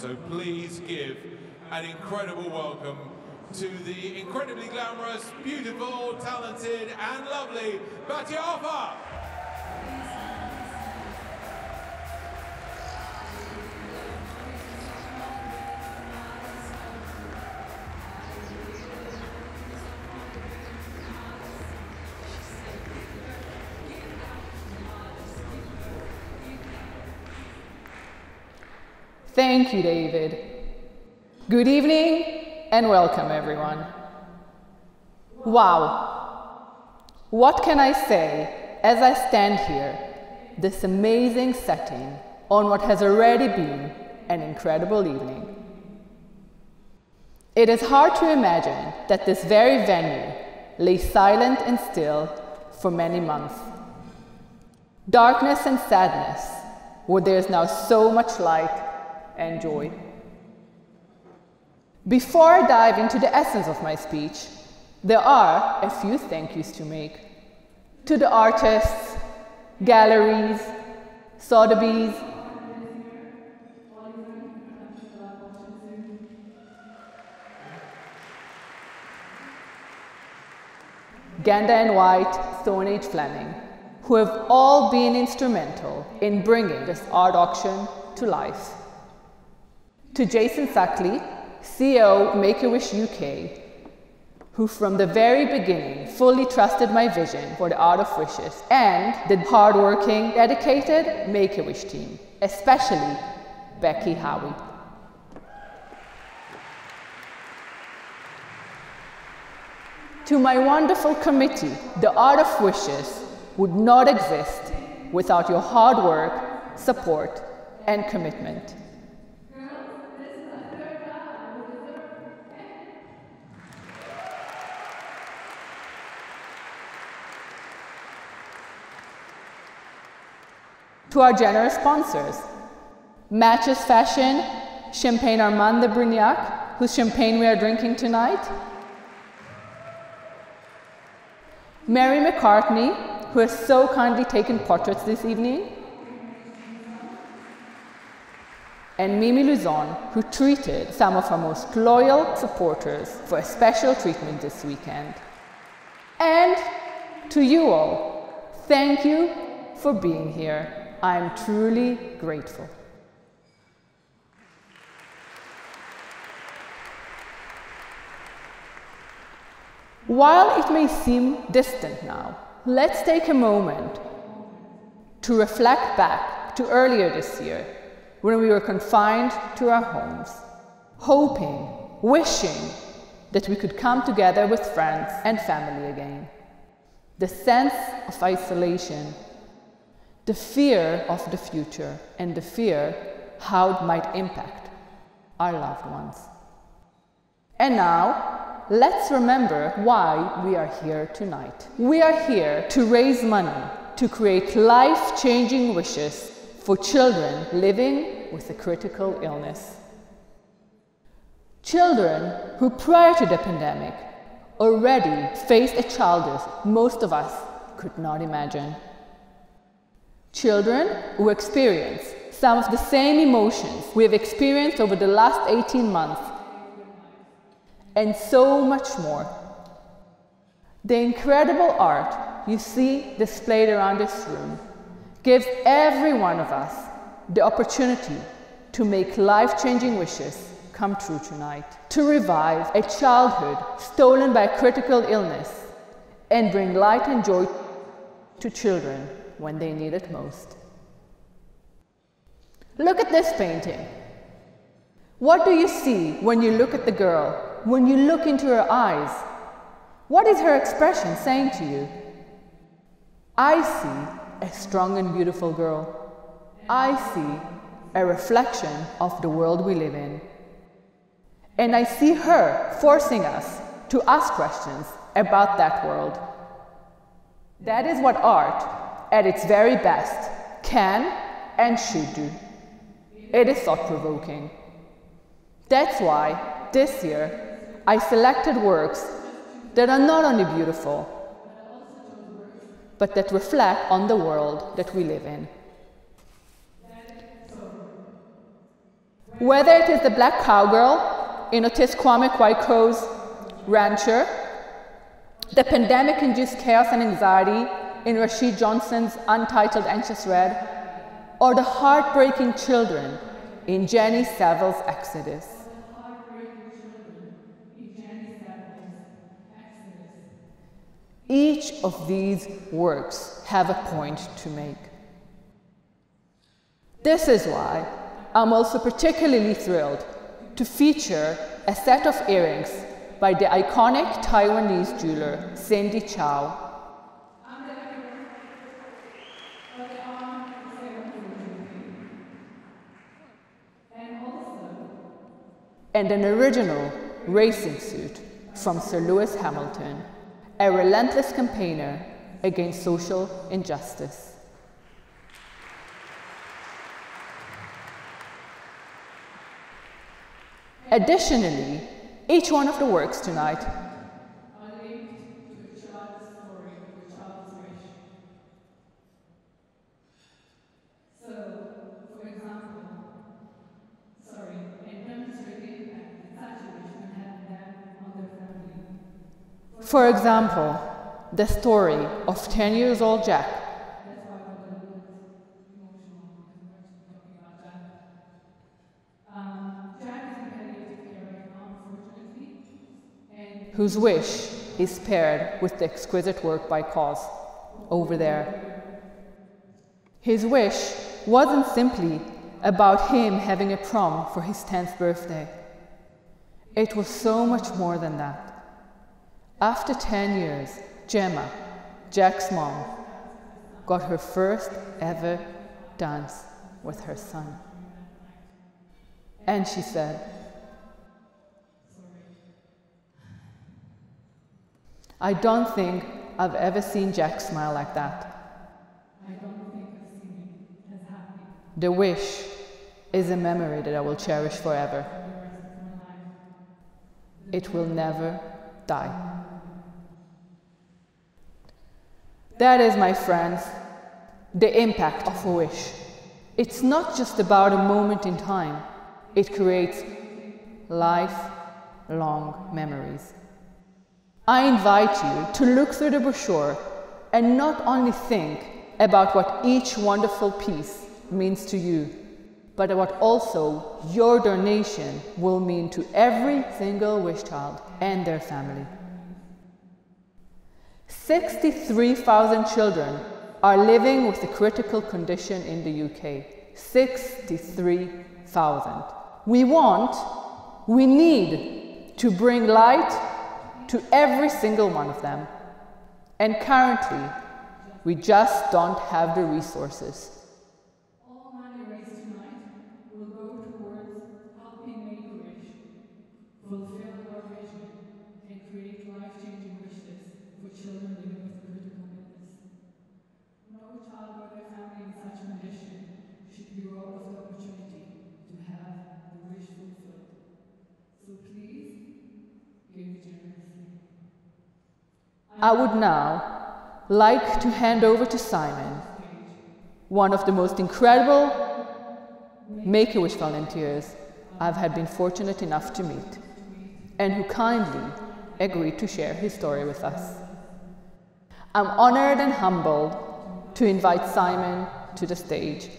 So please give an incredible welcome to the incredibly glamorous, beautiful, talented, and lovely Batia Thank you, David. Good evening and welcome, everyone. Wow. What can I say as I stand here, this amazing setting on what has already been an incredible evening? It is hard to imagine that this very venue lay silent and still for many months. Darkness and sadness, where there is now so much light and joy. Before I dive into the essence of my speech, there are a few thank yous to make. To the artists, galleries, Sotheby's, Ganda and White, Stone Age Fleming, who have all been instrumental in bringing this art auction to life. To Jason Suckley, CEO Make-A-Wish UK, who from the very beginning fully trusted my vision for the art of wishes and the hardworking, dedicated Make-A-Wish team, especially Becky Howie. To my wonderful committee, the Art of Wishes would not exist without your hard work, support, and commitment. To our generous sponsors, Matches Fashion, Champagne Armand de Brignac, whose champagne we are drinking tonight, Mary McCartney, who has so kindly taken portraits this evening, and Mimi Luzon, who treated some of our most loyal supporters for a special treatment this weekend. And to you all, thank you for being here. I am truly grateful. While it may seem distant now, let's take a moment to reflect back to earlier this year when we were confined to our homes, hoping, wishing that we could come together with friends and family again. The sense of isolation the fear of the future and the fear how it might impact our loved ones. And now, let's remember why we are here tonight. We are here to raise money to create life changing wishes for children living with a critical illness. Children who, prior to the pandemic, already faced a childhood most of us could not imagine. Children who experience some of the same emotions we have experienced over the last 18 months, and so much more. The incredible art you see displayed around this room gives every one of us the opportunity to make life changing wishes come true tonight, to revive a childhood stolen by critical illness, and bring light and joy to children when they need it most. Look at this painting. What do you see when you look at the girl, when you look into her eyes? What is her expression saying to you? I see a strong and beautiful girl. I see a reflection of the world we live in. And I see her forcing us to ask questions about that world. That is what art at its very best, can and should do. It is thought provoking. That's why, this year, I selected works that are not only beautiful, but that reflect on the world that we live in. Whether it is the black cowgirl in Otis Kwame Quaicoe's Rancher, the pandemic induced chaos and anxiety in Rashid Johnson's untitled Anxious Red, or the heartbreaking children in Jenny Saville's Exodus. Each of these works have a point to make. This is why I'm also particularly thrilled to feature a set of earrings by the iconic Taiwanese jeweler Cindy Chao. And an original racing suit from Sir Lewis Hamilton, a relentless campaigner against social injustice. Additionally, each one of the works tonight For example, the story of 10 years old Jack whose wish is paired with the exquisite work by KAWS over there. His wish wasn't simply about him having a prom for his 10th birthday. It was so much more than that. After 10 years, Gemma, Jack's mom, got her first ever dance with her son. And she said, I don't think I've ever seen Jack smile like that. The wish is a memory that I will cherish forever. It will never die. That is, my friends, the impact of a wish. It's not just about a moment in time, it creates lifelong memories. I invite you to look through the brochure and not only think about what each wonderful piece means to you, but what also your donation will mean to every single wish child and their family. 63,000 children are living with a critical condition in the UK. 63,000. We want, we need to bring light to every single one of them. And currently, we just don't have the resources. All money raised tonight will go towards helping make a wish, fulfill our vision, and create life-changing wishes for children living with critical illness. No child or their family in such condition should be robbed of the opportunity to have the wish fulfilled. So please, give generously. I would now like to hand over to Simon, one of the most incredible Make a Wish volunteers I've had been fortunate enough to meet, and who kindly agreed to share his story with us. I'm honored and humbled to invite Simon to the stage